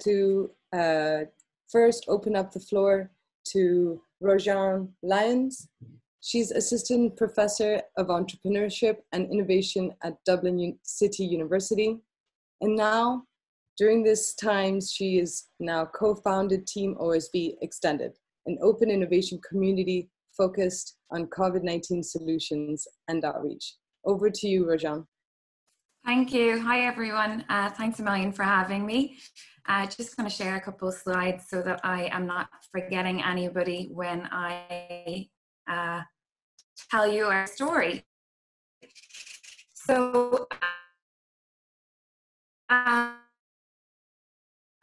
to uh, first open up the floor to Roisin Lyons. She's Assistant Professor of Entrepreneurship and Innovation at Dublin City University. And now, during this time, she is now co-founded Team OSV Extended, an open innovation community focused on COVID-19 solutions and outreach. Over to you, Roisin. Thank you. Hi, everyone. Uh, thanks a million for having me. Uh, just going to share a couple of slides so that I am not forgetting anybody when I uh, tell you our story. So, um,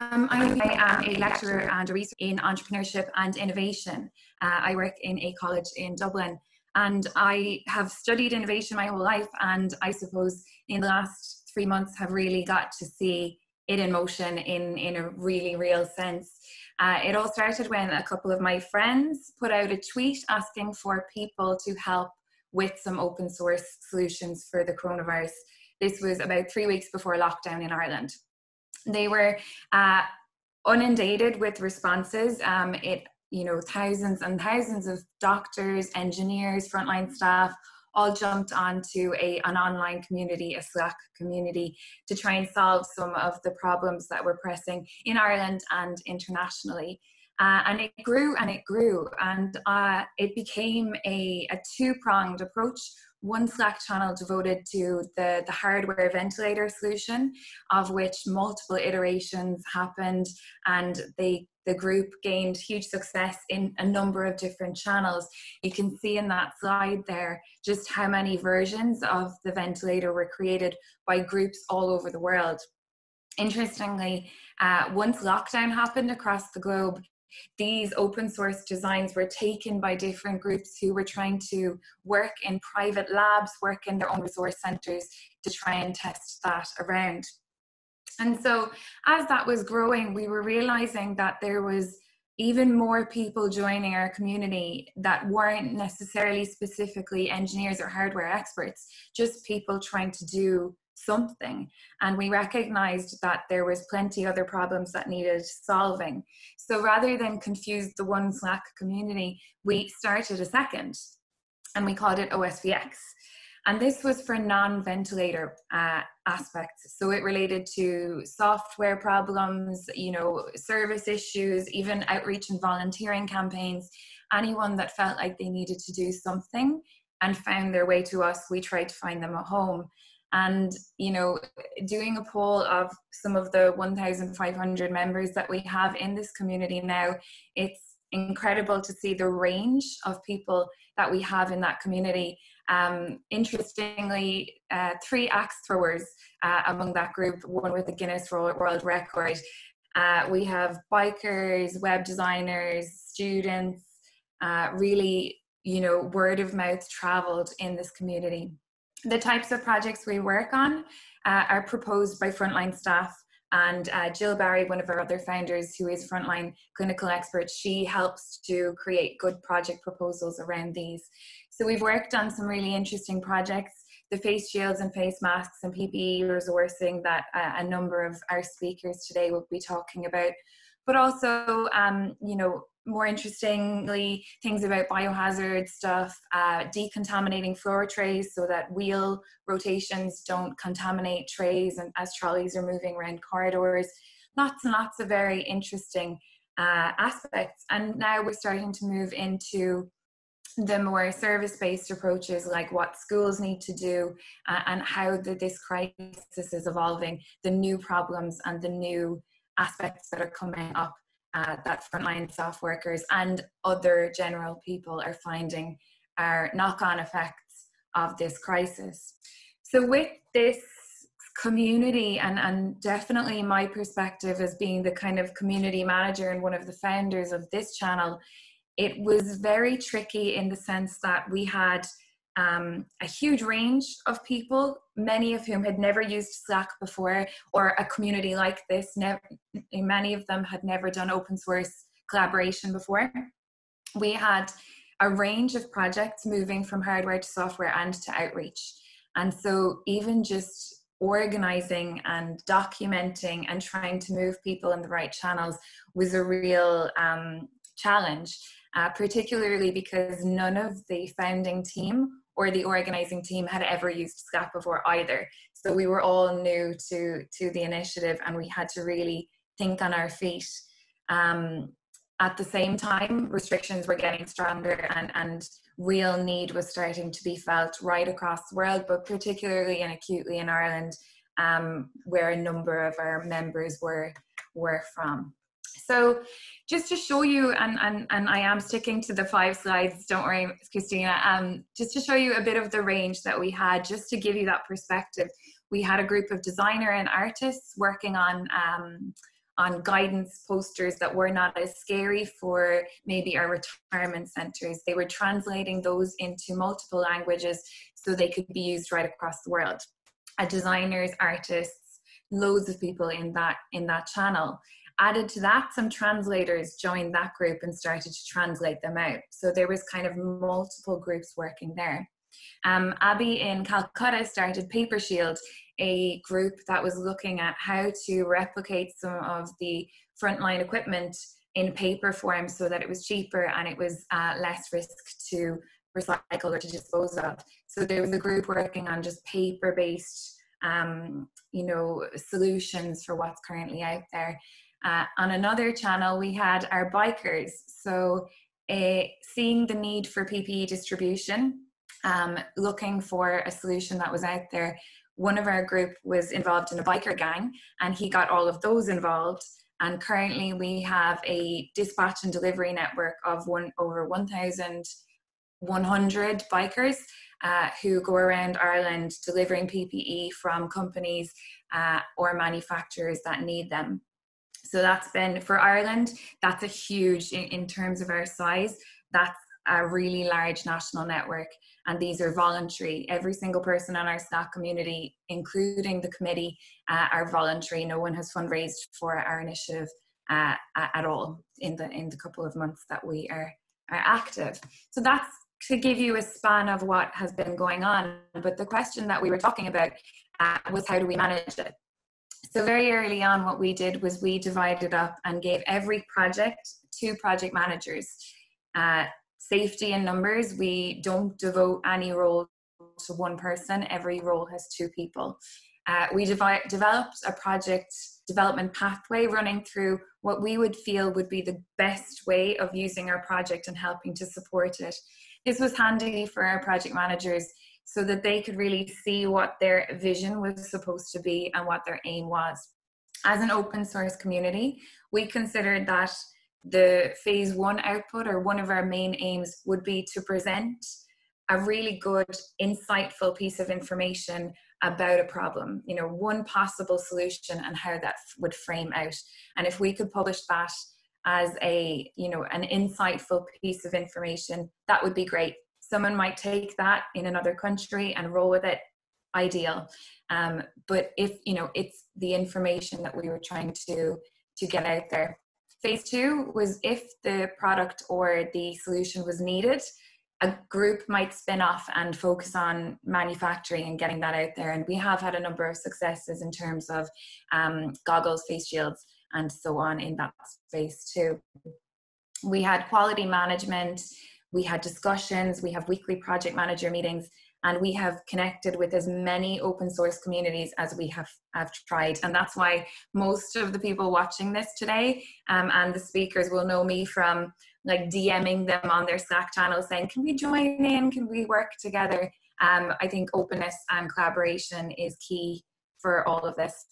I am a lecturer and a researcher in entrepreneurship and innovation. Uh, I work in a college in Dublin and I have studied innovation my whole life. And I suppose in the last three months have really got to see it in motion in, in a really real sense. Uh, it all started when a couple of my friends put out a tweet asking for people to help with some open source solutions for the coronavirus. This was about three weeks before lockdown in Ireland. They were uh, inundated with responses. Um, it, you know, thousands and thousands of doctors, engineers, frontline staff all jumped onto a, an online community, a Slack community, to try and solve some of the problems that were pressing in Ireland and internationally. Uh, and it grew and it grew, and uh, it became a, a two pronged approach one Slack channel devoted to the, the hardware ventilator solution, of which multiple iterations happened, and they the group gained huge success in a number of different channels. You can see in that slide there just how many versions of the ventilator were created by groups all over the world. Interestingly, uh, once lockdown happened across the globe, these open source designs were taken by different groups who were trying to work in private labs, work in their own resource centers to try and test that around. And so, as that was growing, we were realizing that there was even more people joining our community that weren't necessarily specifically engineers or hardware experts, just people trying to do something. And we recognized that there was plenty other problems that needed solving. So rather than confuse the one Slack community, we started a second and we called it OSVX. And this was for non ventilator uh, aspects. So it related to software problems, you know, service issues, even outreach and volunteering campaigns. Anyone that felt like they needed to do something and found their way to us, we tried to find them a home and you know doing a poll of some of the 1500 members that we have in this community now it's incredible to see the range of people that we have in that community um, interestingly uh, three axe throwers uh, among that group one with the guinness world record uh, we have bikers web designers students uh, really you know word of mouth traveled in this community the types of projects we work on uh, are proposed by frontline staff and uh, Jill Barry, one of our other founders who is frontline clinical expert, she helps to create good project proposals around these. So we've worked on some really interesting projects, the face shields and face masks and PPE resourcing that uh, a number of our speakers today will be talking about, but also, um, you know, more interestingly, things about biohazard stuff, uh, decontaminating floor trays so that wheel rotations don't contaminate trays and as trolleys are moving around corridors. Lots and lots of very interesting uh, aspects. And now we're starting to move into the more service-based approaches like what schools need to do uh, and how the, this crisis is evolving, the new problems and the new aspects that are coming up uh, that frontline staff workers and other general people are finding are knock-on effects of this crisis. So with this community and, and definitely my perspective as being the kind of community manager and one of the founders of this channel, it was very tricky in the sense that we had um, a huge range of people, many of whom had never used Slack before or a community like this. Never, many of them had never done open source collaboration before. We had a range of projects moving from hardware to software and to outreach. And so, even just organizing and documenting and trying to move people in the right channels was a real um, challenge, uh, particularly because none of the founding team or the organizing team had ever used Slack before either. So we were all new to, to the initiative and we had to really think on our feet. Um, at the same time, restrictions were getting stronger and, and real need was starting to be felt right across the world, but particularly and acutely in Ireland, um, where a number of our members were, were from. So just to show you, and, and, and I am sticking to the five slides, don't worry, Christina, um, just to show you a bit of the range that we had, just to give you that perspective. We had a group of designer and artists working on um, on guidance posters that were not as scary for maybe our retirement centres. They were translating those into multiple languages so they could be used right across the world. A designers, artists, loads of people in that in that channel. Added to that, some translators joined that group and started to translate them out. So there was kind of multiple groups working there. Um, Abby in Calcutta started Paper Shield, a group that was looking at how to replicate some of the frontline equipment in paper form so that it was cheaper and it was uh, less risk to recycle or to dispose of. So there was a group working on just paper-based, um, you know, solutions for what's currently out there. Uh, on another channel, we had our bikers. So uh, seeing the need for PPE distribution, um, looking for a solution that was out there. One of our group was involved in a biker gang and he got all of those involved. And currently we have a dispatch and delivery network of one over 1,100 bikers uh, who go around Ireland delivering PPE from companies uh, or manufacturers that need them. So that's been for Ireland, that's a huge in, in terms of our size. That's a really large national network and these are voluntary. Every single person in our staff community, including the committee, uh, are voluntary. No one has fundraised for our initiative uh, at all in the in the couple of months that we are are active. So that's to give you a span of what has been going on. But the question that we were talking about uh, was how do we manage it? So very early on, what we did was we divided up and gave every project two project managers. Uh, safety in numbers, we don't devote any role to one person. Every role has two people. Uh, we devi- developed a project development pathway running through what we would feel would be the best way of using our project and helping to support it. This was handy for our project managers so that they could really see what their vision was supposed to be and what their aim was. As an open source community, we considered that the phase one output or one of our main aims would be to present a really good insightful piece of information about a problem you know one possible solution and how that would frame out and if we could publish that as a you know an insightful piece of information that would be great someone might take that in another country and roll with it ideal um, but if you know it's the information that we were trying to to get out there Phase two was if the product or the solution was needed, a group might spin off and focus on manufacturing and getting that out there. And we have had a number of successes in terms of um, goggles, face shields, and so on in that space too. We had quality management, we had discussions, we have weekly project manager meetings, and we have connected with as many open source communities as we have, have tried. And that's why most of the people watching this today um, and the speakers will know me from like DMing them on their Slack channel saying can we join in? Can we work together? Um, I think openness and collaboration is key for all of this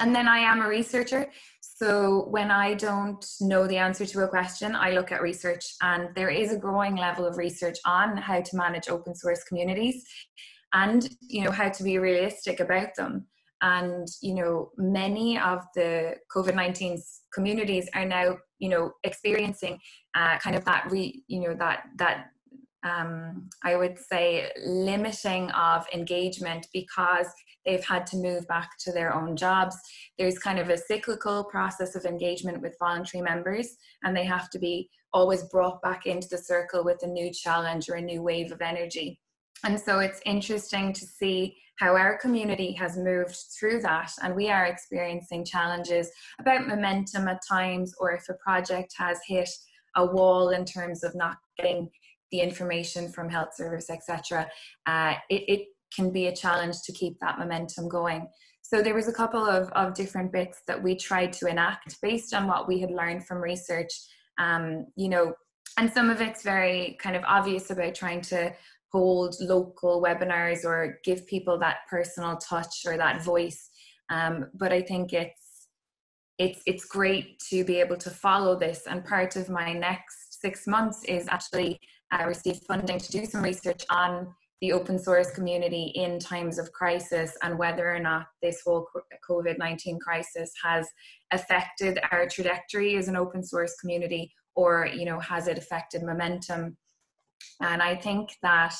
and then I am a researcher. So when I don't know the answer to a question, I look at research, and there is a growing level of research on how to manage open source communities and you know how to be realistic about them and you know many of the covid-19 communities are now you know experiencing uh, kind of that re you know that that um, I would say, limiting of engagement because they've had to move back to their own jobs. There's kind of a cyclical process of engagement with voluntary members, and they have to be always brought back into the circle with a new challenge or a new wave of energy. And so it's interesting to see how our community has moved through that and we are experiencing challenges about momentum at times or if a project has hit a wall in terms of not getting the information from health service etc uh, it, it can be a challenge to keep that momentum going so there was a couple of, of different bits that we tried to enact based on what we had learned from research um, you know and some of it's very kind of obvious about trying to hold local webinars or give people that personal touch or that voice. Um, but I think it's it's it's great to be able to follow this. And part of my next six months is actually uh, receive funding to do some research on the open source community in times of crisis and whether or not this whole COVID 19 crisis has affected our trajectory as an open source community or you know has it affected momentum and I think that,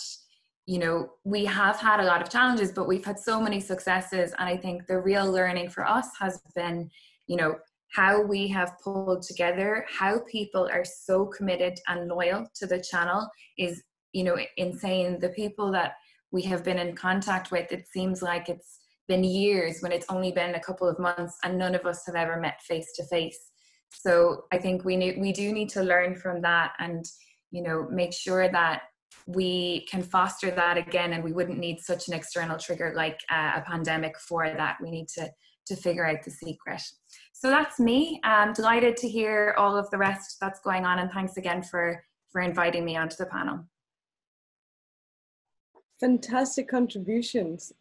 you know, we have had a lot of challenges, but we've had so many successes. And I think the real learning for us has been, you know, how we have pulled together, how people are so committed and loyal to the channel is, you know, insane. The people that we have been in contact with, it seems like it's been years when it's only been a couple of months and none of us have ever met face to face. So I think we need, we do need to learn from that and you know make sure that we can foster that again and we wouldn't need such an external trigger like uh, a pandemic for that we need to to figure out the secret so that's me i'm delighted to hear all of the rest that's going on and thanks again for for inviting me onto the panel fantastic contributions